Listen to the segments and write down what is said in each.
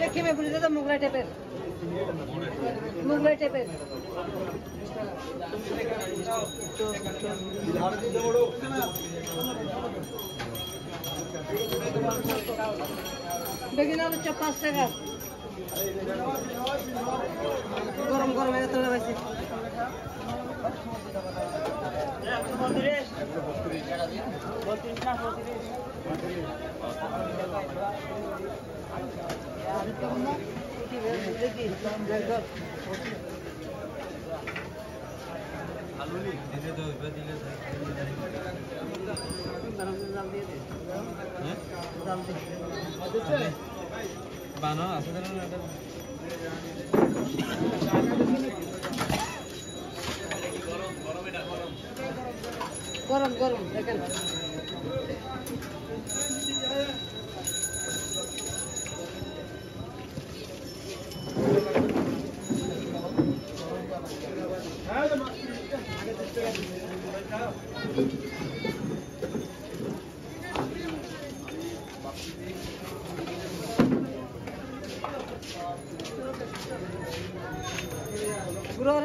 দেখি মে বলি দাদা মুগলাই টাইপের মুগলাই টাইপের বিধান Regional'ı pasta kal. Gorum gorum evet öyle basit. Botires. Botires na botires. Ya, bu konuda ki ben de değil. Ben de. না এটা গরম গরম দেখেন। गुरुवार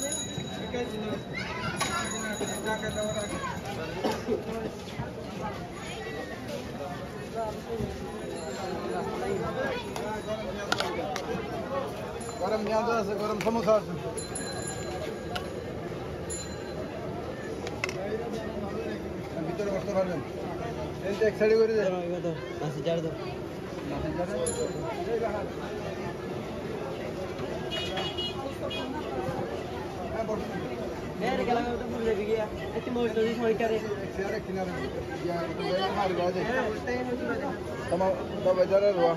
গরম পেঁয়াজ আছে গরম সমোসা আছে ভিতরে বসতে পারবেন এই যে এক সাইডে করে দেয় আছে চার দাও একটা বড় মেয়ের গেলাম তো ভুলে গিয়া একটু মোবাইল তো সময় করে শেয়ার একদিন আর ইয়া হার গাও দে তোমার বাবা জরে রোয়া